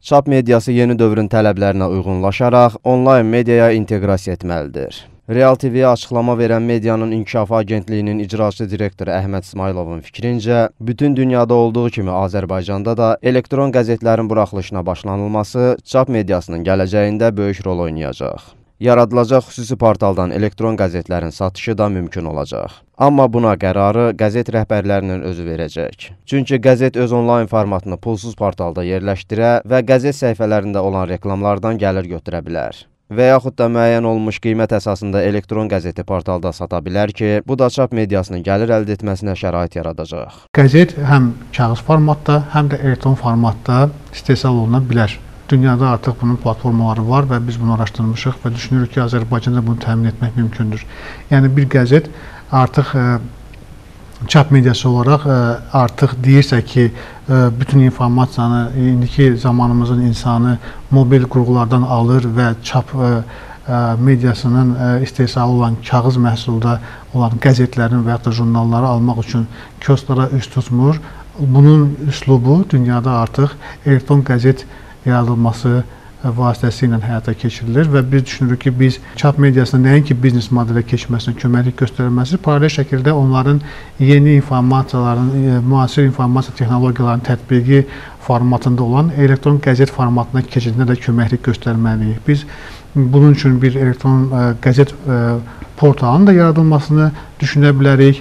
Çap mediası yeni dövrün tələblərinə uyğunlaşaraq onlayn mediaya inteqrasiya etməlidir. Real TV-yə açıqlama verən Medianın İnkişafı Agentliyinin icraçı direktoru Əhməd İsmayılovun fikrincə, bütün dünyada olduğu kimi Azərbaycanda da elektron qəzetlərin buraxılışına başlanılması çap mediasının gələcəyində böyük rol oynayacaq. Yaradılacaq xüsusi portaldan elektron qəzetlərin satışı da mümkün olacaq. Amma buna qərarı qəzet rəhbərlərinin özü verəcək. Çünki qəzet öz onlayn formatını pulsuz portalda yerləşdirə və qəzet səhifələrində olan reklamlardan gəlir götürə bilər və yaxud da müəyyən olunmuş qiymət əsasında elektron qəzeti portalda sata bilər ki, bu da çap mediasının gəlir əldə etməsinə şərait yaradacaq. Qəzet həm kağız formatda, həm də elektron formatda istehsal oluna bilər. Dünyada artıq bunun platformaları var və biz bunu araşdırmışıq və düşünürük ki, Azərbaycanda bunu təmin etmək mümkündür. Yəni bir qəzet artıq ə, çap mediası olaraq ə, artıq deyirsə ki, ə, bütün informasiyanı indiki zamanımızın insanı mobil qurğulardan alır və çap ə, mediasının istehsalı olan kağız məhsulda olan qəzetlərin və ya da jurnalları almaq üçün kioslara üst tutmur. Bunun üslubu dünyada artıq elektron qəzet yaradılması vasitəsilə həyata keçirilir və biz düşünürük ki, biz çap mediasına nəinki biznes modelə keçməsinə köməklik göstərilməsi, paralel şəkildə onların yeni informasiyaların, müasir informasiya texnologiyalarının tətbiqi formatında olan elektron qəzet formatına keçidinə də köməklik göstərməliyik. Biz bunun üçün bir elektron ə, qəzet ə, portalının da yaradılmasını düşünə bilərik.